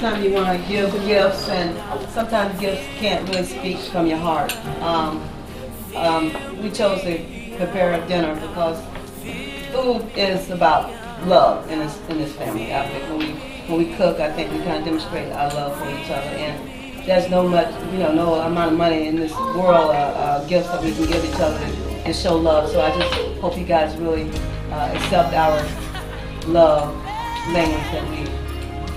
sometimes you want to give gifts, and sometimes gifts can't really speak from your heart. Um, um, we chose to prepare a dinner because food is about love in this in this family. I think when we when we cook, I think we kind of demonstrate our love for each other, and there's no much you know no amount of money in this world uh, uh, gifts that we can give each other and show love. So I just hope you guys really uh, accept our love language that we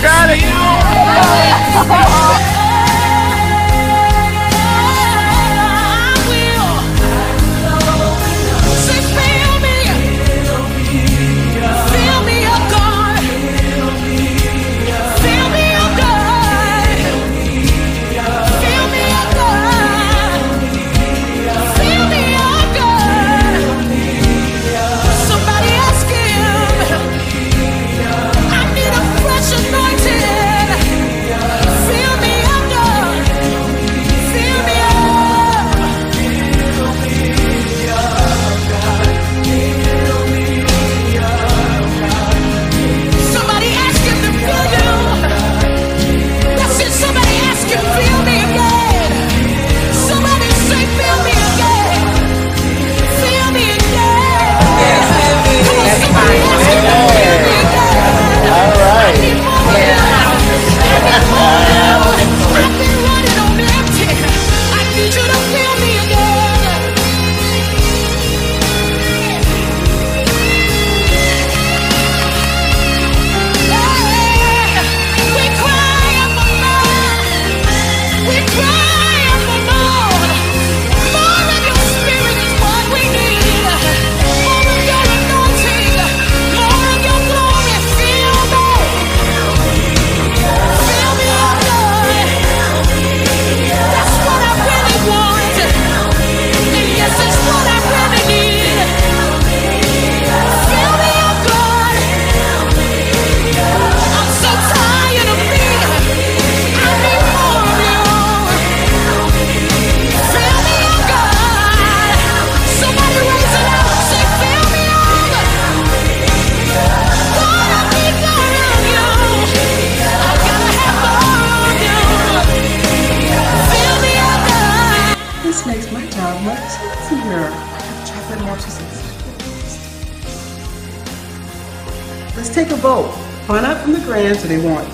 got it.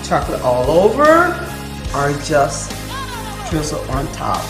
chocolate all over or just drizzle on top.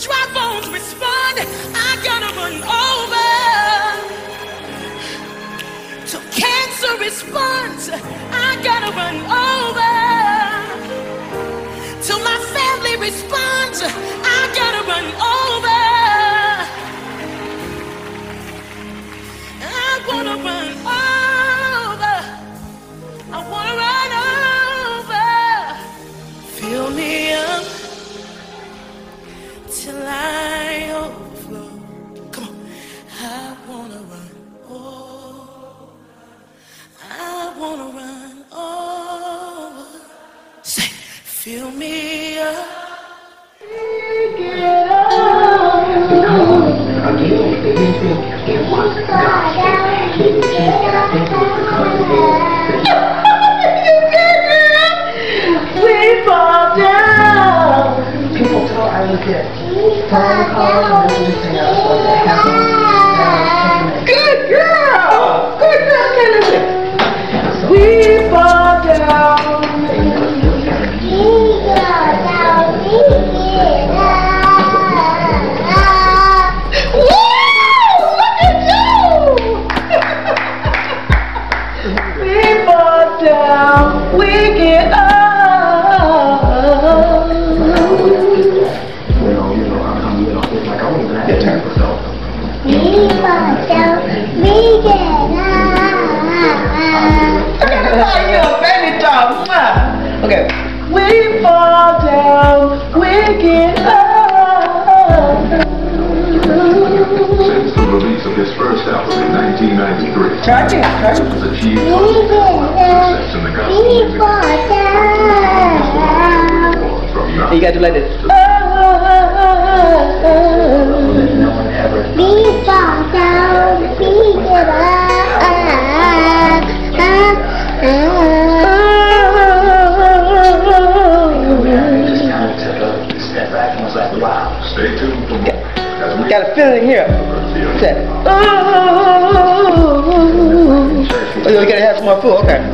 dry bones respond. I gotta run over. To cancer responds. I gotta run over. Till my family responds. Fill me up. People thought I was it. Phone calls of first album in 1993, Try to, try to. has achieved success in the gospel music from now You gotta do like this. Stay tuned for more as we Gotta feel it in here. Reveal Say, oh. oh, you gotta have some more food. Okay.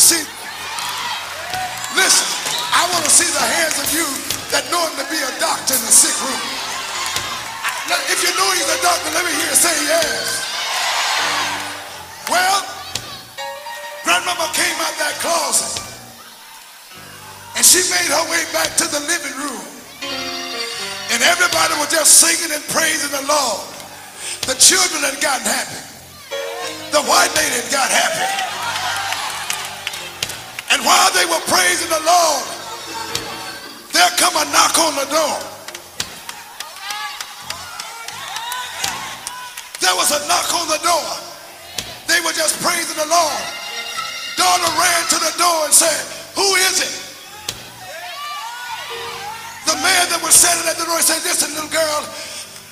To see, listen, I want to see the hands of you that know him to be a doctor in the sick room. If you know he's a doctor, let me hear you say yes. Well, grandmama came out that closet and she made her way back to the living room. And everybody was just singing and praising the Lord. The children had gotten happy. The white lady had got happy. They were praising the Lord, there come a knock on the door. There was a knock on the door. They were just praising the Lord. Daughter ran to the door and said, Who is it? The man that was standing at the door said, Listen, little girl,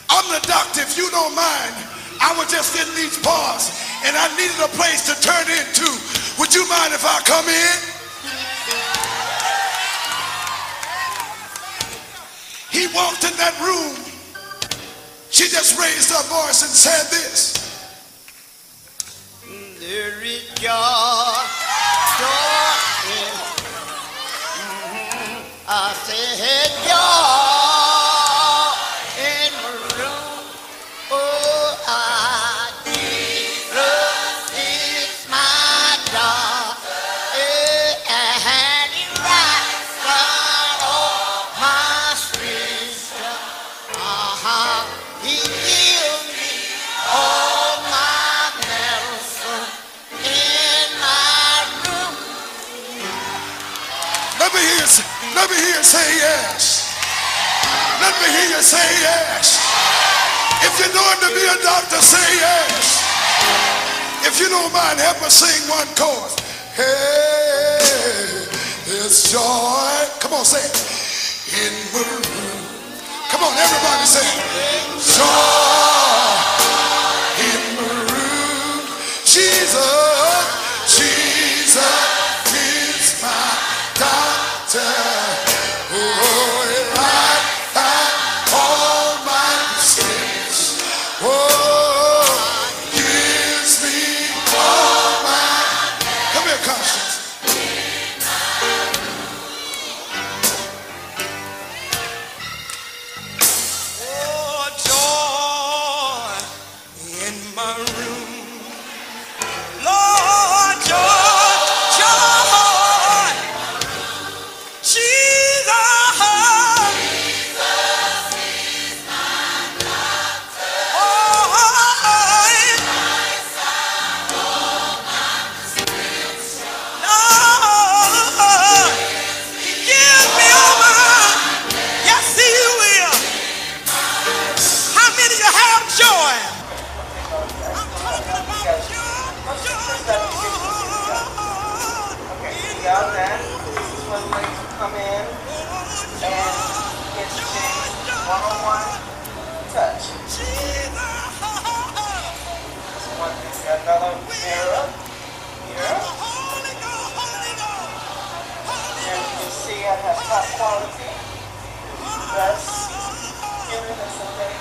I'm the doctor. If you don't mind, I was just in these bars and I needed a place to turn into. Would you mind if I come in? He walked in that room. She just raised her voice and said this. There is joy, let me hear you say yes. Let me hear you say yes. If you're going to be a doctor, say yes. If you don't mind, help us sing one chorus. Hey, it's joy. Come on, say it. In the room. Come on, everybody say it. Joy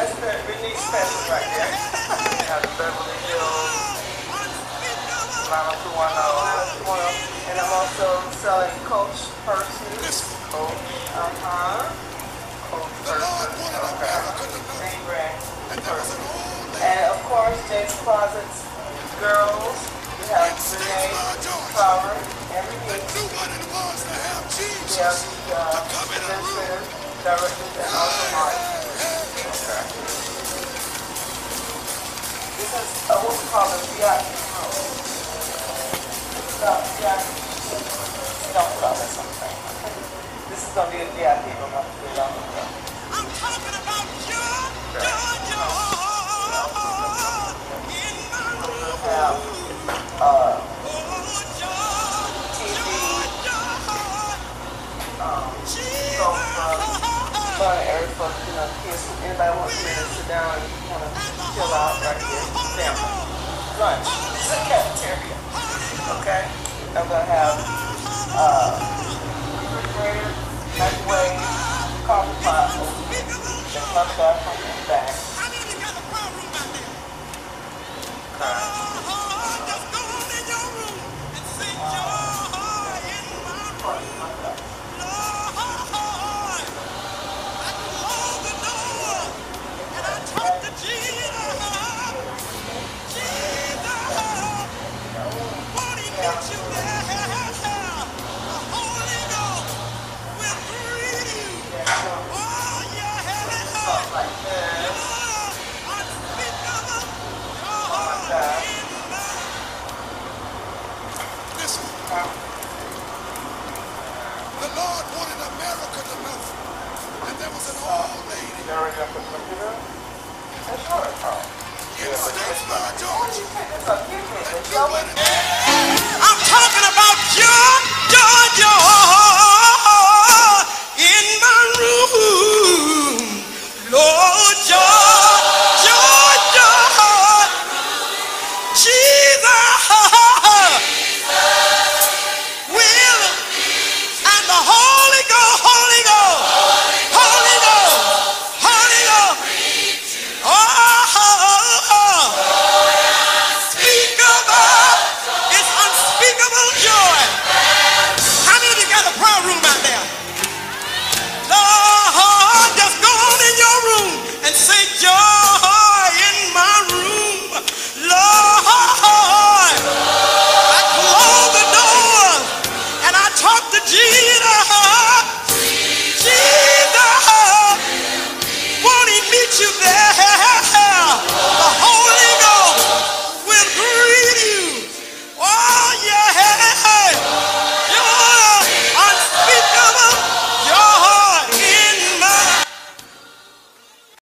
That's the Renee Special right there. We have the Beverly Hills. 90210. And I'm also selling Coach purses. Coach, uh-huh. Coach purses. Okay. Name brand purses. And of course, James Closets girls. We have Renee, Power, and Renee. We have the uh, administrative directors and also Mark. Room. The VIP. Don't put all this is gonna be a VIP room. I'll put it on the I'm talking.